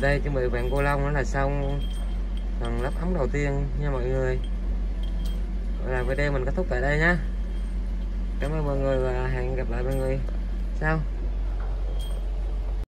đây chuẩn bị vàng cô long đó là xong phần lắp ống đầu tiên nha mọi người. Là video mình kết thúc tại đây nhé cảm ơn mọi người và hẹn gặp lại mọi người. Sau